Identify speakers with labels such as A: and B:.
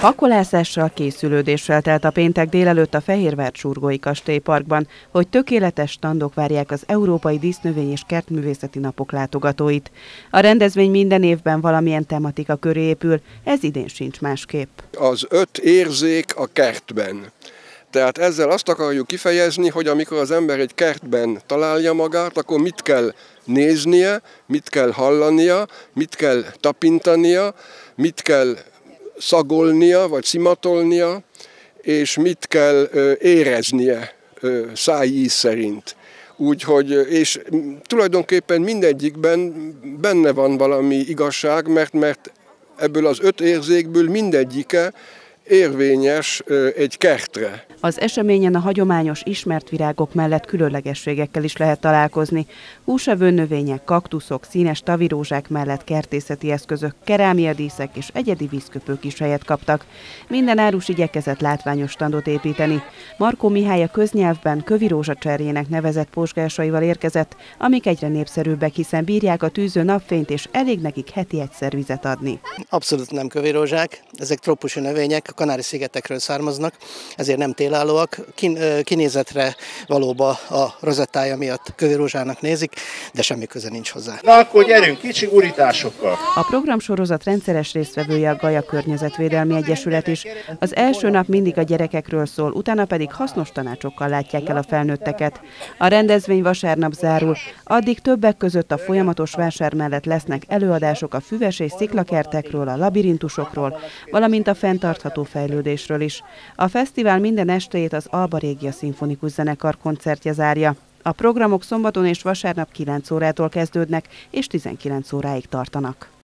A: Pakolászással, készülődéssel telt a péntek délelőtt a Fehérvár Csurgói Kastélyparkban, hogy tökéletes standok várják az Európai Dísznövény és Kertművészeti Napok látogatóit. A rendezvény minden évben valamilyen tematika köré épül, ez idén sincs másképp.
B: Az öt érzék a kertben. Tehát ezzel azt akarjuk kifejezni, hogy amikor az ember egy kertben találja magát, akkor mit kell néznie, mit kell hallania, mit kell tapintania, mit kell szagolnia, vagy szimatolnia, és mit kell éreznie szájíz szerint. Úgyhogy, és tulajdonképpen mindegyikben benne van valami igazság, mert, mert ebből az öt érzékből mindegyike érvényes egy kertre.
A: Az eseményen a hagyományos ismert virágok mellett különlegességekkel is lehet találkozni. Húsevő növények, kaktuszok, színes tavirózsák mellett kertészeti eszközök, kerámiadíszek és egyedi vízköpők is helyet kaptak. Minden árus igyekezett látványos standot építeni. Markó Mihály a köznyelvben kövirózsa cserjének nevezett posgásaival érkezett, amik egyre népszerűbbek, hiszen bírják a tűző napfényt és elég nekik heti egyszer vizet adni.
C: Abszolút nem kövirózsák, ezek trópusi növények, Kanári-szigetekről származnak, ezért nem télállóak. Kin, kinézetre valóban a rozettája miatt kövérózsának nézik, de semmi köze nincs hozzá.
D: Na akkor gyerünk, kicsi gurításokkal!
A: A programsorozat rendszeres résztvevője a Gaja Környezetvédelmi Egyesület is. Az első nap mindig a gyerekekről szól, utána pedig hasznos tanácsokkal látják el a felnőtteket. A rendezvény vasárnap zárul, addig többek között a folyamatos vásár mellett lesznek előadások a füves és sziklakertekről, a labirintusokról, valamint a fenntartható fejlődésről is. A fesztivál minden estejét az Alba Régia Szimfonikus Zenekar koncertje zárja. A programok szombaton és vasárnap 9 órától kezdődnek és 19 óráig tartanak.